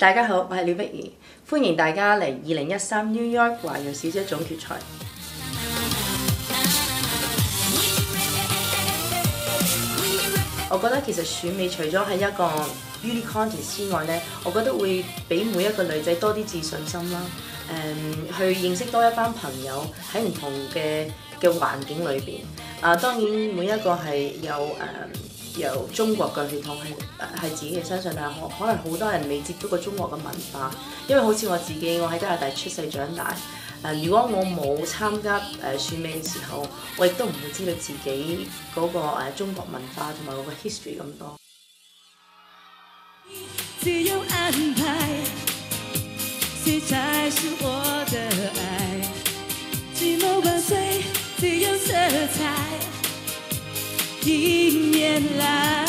大家好，我係廖碧兒，歡迎大家嚟二零一三 New York 华裔小姐總決賽。我覺得其實選美除咗係一個 beauty contest 之外呢，我覺得會俾每一個女仔多啲自信心啦。诶、去認識多一班朋友喺唔同嘅嘅環境裏邊。啊，當然每一個係有诶、由中國嘅血統係係自己嘅身上，但係可可能好多人未接觸過中國嘅文化，因為好似我自己，我喺加拿大出世長大。誒、如果我冇參加誒、呃、選美嘅時候，我亦都唔會知道自己嗰、那個、呃、中國文化同埋個 history 咁多。自由安排，誰才是我的愛？寂寞伴隨，自由色彩，迎面來，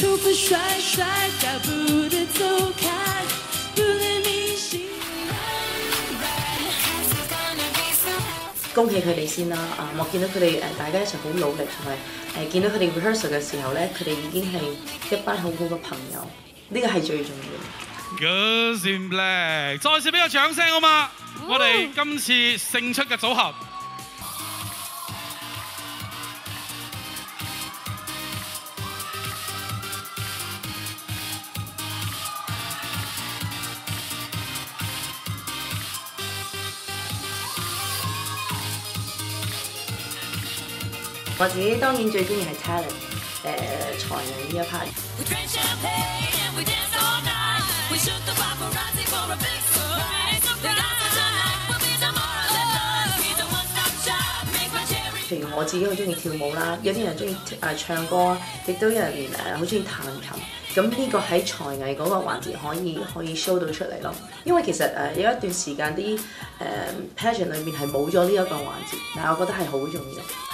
頭髮甩甩，大步的走開。恭喜佢哋先啦！啊，我見到佢哋誒大家一齊好努力，同埋誒見到佢哋 rehearsal 嘅時候咧，佢哋已經係一班好好嘅朋友，呢個係最重要。Girls in Black，再次俾個掌聲好嘛！我哋今次勝出嘅組合。我自己當然最中意係 talent，誒才藝呢一 part。譬如我自己好中意跳舞啦，有啲人中意誒唱歌，亦都有人誒好中意彈琴。咁呢個喺才藝嗰個環節可以可以 show 到出嚟咯。因為其實誒有一段時間啲誒 pageant 裏面係冇咗呢一個環節，但係我覺得係好重要。